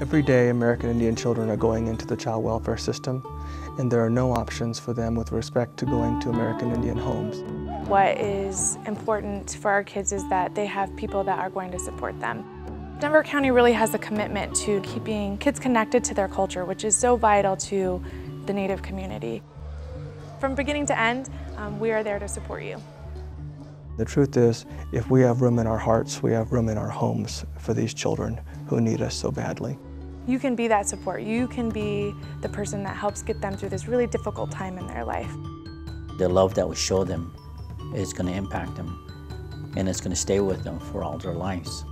Every day, American Indian children are going into the child welfare system, and there are no options for them with respect to going to American Indian homes. What is important for our kids is that they have people that are going to support them. Denver County really has a commitment to keeping kids connected to their culture, which is so vital to the Native community. From beginning to end, um, we are there to support you. The truth is, if we have room in our hearts, we have room in our homes for these children who need us so badly. You can be that support. You can be the person that helps get them through this really difficult time in their life. The love that we show them is going to impact them and it's going to stay with them for all their lives.